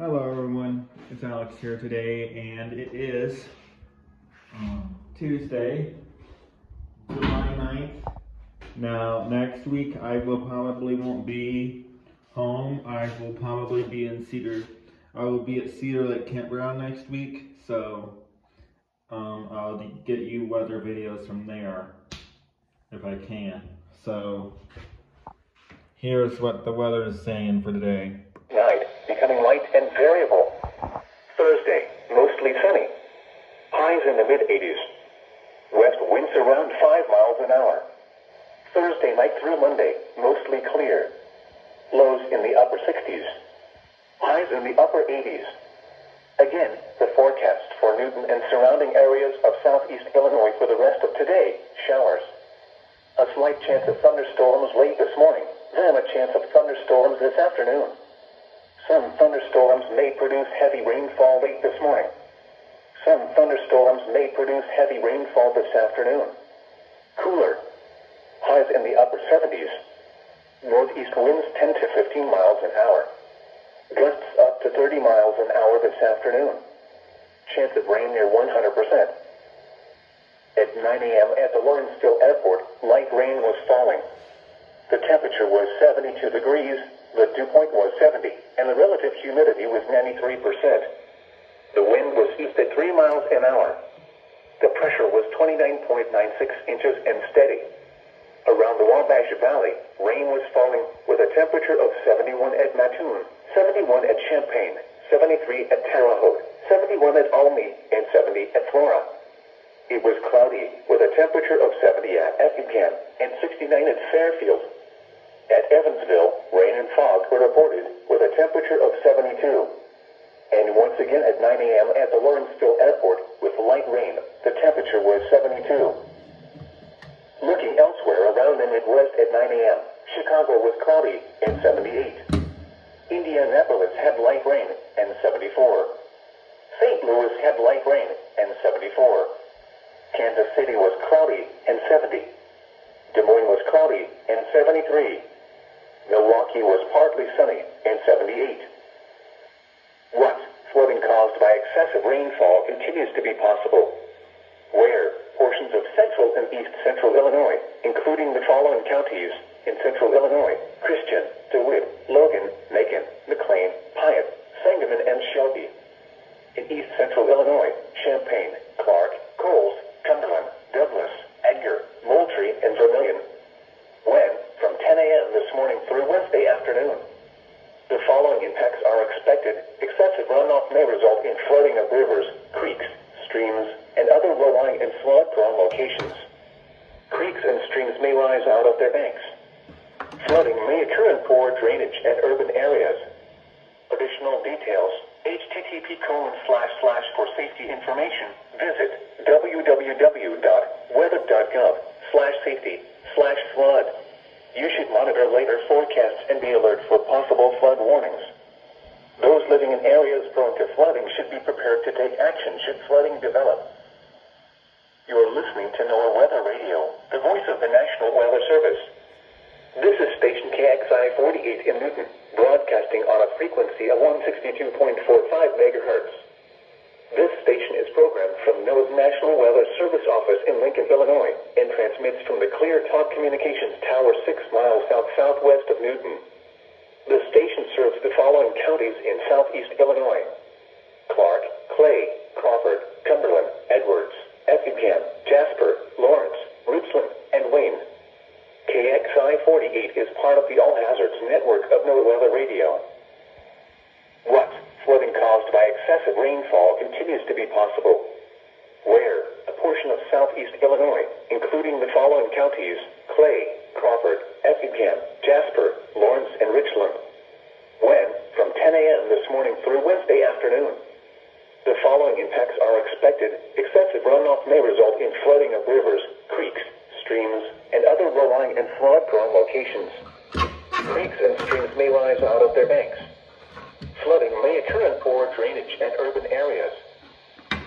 Hello, everyone. It's Alex here today, and it is um, Tuesday, July 9th. Now, next week I will probably won't be home. I will probably be in Cedar. I will be at Cedar Lake Campground next week, so um, I'll get you weather videos from there if I can. So, here's what the weather is saying for today. Night, becoming light and variable. Thursday, mostly sunny. Highs in the mid 80s. West winds around 5 miles an hour. Night through Monday, mostly clear. Lows in the upper 60s. Highs in the upper 80s. Again, the forecast for Newton and surrounding areas of southeast Illinois for the rest of today, showers. A slight chance of thunderstorms late this morning, then a chance of thunderstorms this afternoon. Some thunderstorms may produce heavy rainfall late this morning. Some thunderstorms may produce heavy rainfall this afternoon. Cooler. Highs in the upper 70s. Northeast winds 10 to 15 miles an hour. Gusts up to 30 miles an hour this afternoon. Chance of rain near 100%. At 9 a.m. at the Lawrenceville Airport, light rain was falling. The temperature was 72 degrees, the dew point was 70, and the relative humidity was 93%. The wind was east at 3 miles an hour. The pressure was 29.96 inches and steady. Around the Wabash Valley, rain was falling with a temperature of 71 at Mattoon, 71 at Champaign, 73 at Terre Haute, 71 at Olney, and 70 at Flora. It was cloudy with a temperature of 70 at Effingham and 69 at Fairfield. At Evansville, rain and fog were reported with a temperature of 72. And once again at 9 a.m. at the Lawrenceville Airport with light rain, the temperature was 72. Looking elsewhere around the Midwest at 9 a.m., Chicago was cloudy and 78. Indianapolis had light rain and 74. St. Louis had light rain and 74. Kansas City was cloudy and 70. Des Moines was cloudy and 73. Milwaukee was partly sunny and 78. What? Flooding caused by excessive rainfall continues to be possible. Where? Portions of central and east central Illinois, including the following counties in central Illinois, Christian, DeWitt, Logan, Macon, McLean, Piatt, Sangamon, and Shelby. In east central Illinois, Champaign, Clark, Coles, Cumberland, Douglas, Edgar, Moultrie, and Vermilion. When? From 10 a.m. this morning through Wednesday afternoon. The following impacts are expected. Excessive runoff may result in flooding of rivers, creeks, streams, and other low-lying and flood-prone locations. Creeks and streams may rise out of their banks. Flooding may occur in poor drainage and urban areas. Additional details, colon slash slash for safety information, visit www.weather.gov slash safety slash flood. You should monitor later forecasts and be alert for possible flood warnings. Those living in areas prone to flooding should be prepared to take action should flooding develop. You are listening to NOAA Weather Radio, the voice of the National Weather Service. This is station KXI 48 in Newton, frequency of 162.45 megahertz. This station is programmed from NOAA's National Weather Service Office in Lincoln, Illinois, and transmits from the Clear Talk Communications Tower 6 miles south-southwest of Newton. The station serves the following counties in southeast Illinois. Clark, Clay, Crawford, Cumberland, Edwards, Effingham, Jasper, Lawrence, Richland, and Wayne. KXI 48 is part of the All Hazards network of NOAA Weather Radio. What? Flooding caused by excessive rainfall continues to be possible. Where? A portion of southeast Illinois, including the following counties Clay, Crawford, Effingham, Jasper, Lawrence, and Richland. When? From 10 a.m. this morning through Wednesday afternoon. The following impacts are expected. Excessive runoff may result in flooding of rivers, creeks, streams, and other low-lying and flood-prone locations. Creeks and streams may rise out of their banks. Flooding may occur in poor drainage and urban areas.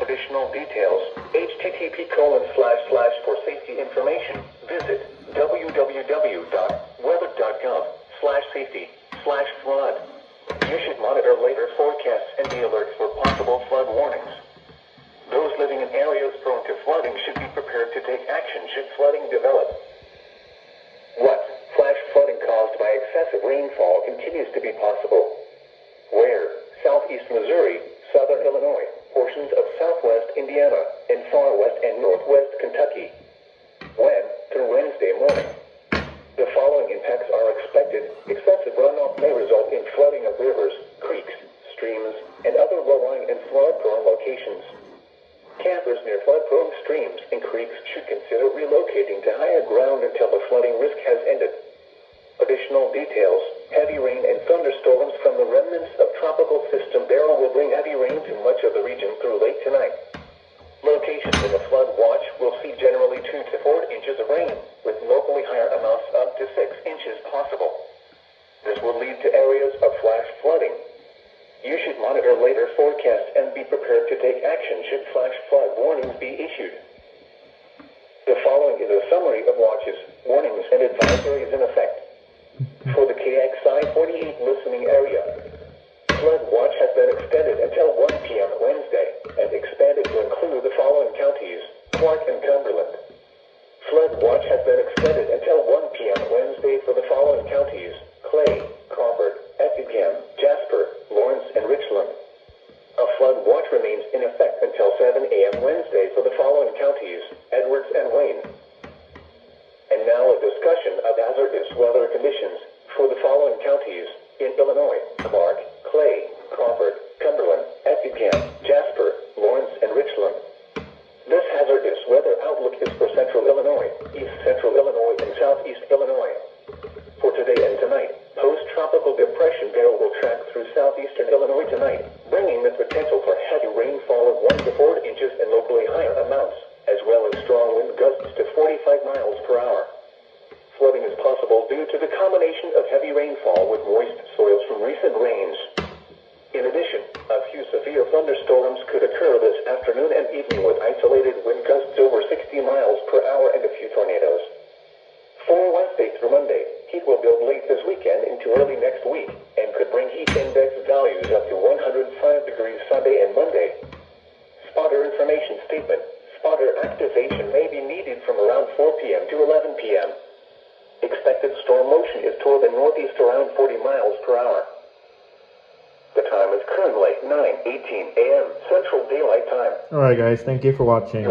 Additional details, http colon slash slash for safety information, visit www.weather.gov slash safety slash flood. You should monitor later forecasts and day alerts for possible flood warnings. Those living in areas prone to flooding should be prepared to take action should flooding develop. What? Flash flooding caused by excessive rainfall continues to be possible. Where? Southeast Missouri, southern Illinois, portions of southwest Indiana, and far west and northwest Kentucky. When? Through Wednesday morning. The following impacts are expected. Excessive runoff may result in flooding of rivers, creeks, streams, and other low-lying and flood-prone locations. Campers near flood-prone streams and creeks should consider relocating to higher ground until the flooding risk has ended. Additional details, heavy rain and thunderstorms from the remnants of tropical system Beryl will bring heavy rain to much of the region through late tonight. Locations in the flood watch will see generally 2 to 4 inches of rain, with locally higher amounts up to 6 inches possible. This will lead to areas of flash flooding. You should monitor later forecasts and be prepared to take action should flash flood warnings be issued. The following is a summary of watches, warnings, and advisories in effect. Counties, Illinois tonight, bringing the potential for heavy rainfall of 1 to 4 inches and locally higher amounts, as well as strong wind gusts to 45 miles per hour. Flooding is possible due to the combination of heavy rainfall with moist soils from recent rains. In addition, a few severe thunderstorms could occur this afternoon and evening with isolated wind gusts over 60 miles per hour and a few tornadoes. For Wednesday through Monday, storm motion is toward the northeast around 40 miles per hour. The time is currently 9:18 a.m. Central Daylight Time. Alright guys, thank you for watching.